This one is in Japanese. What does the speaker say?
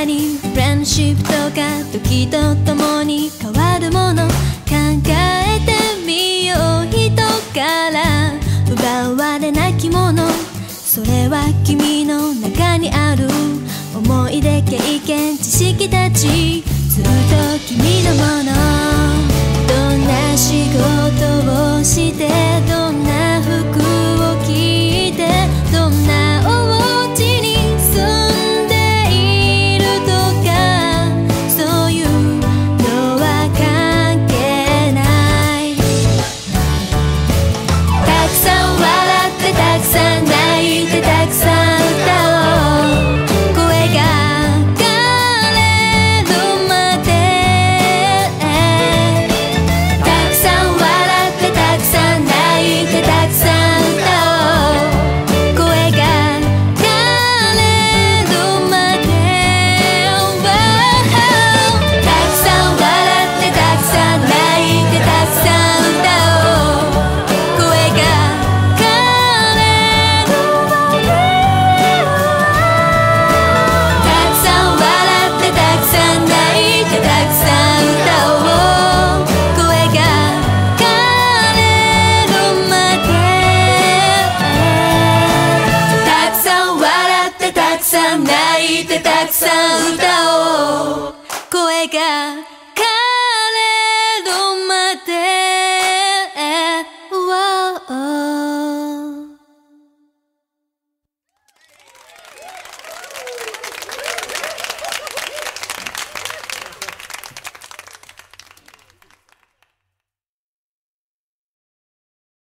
ラフレンシップとか時とともに変わるもの考えてみよう人から奪われなきものそれは君の中にある。思い出経験知識たち。くさん泣いてたくさん歌おう。声が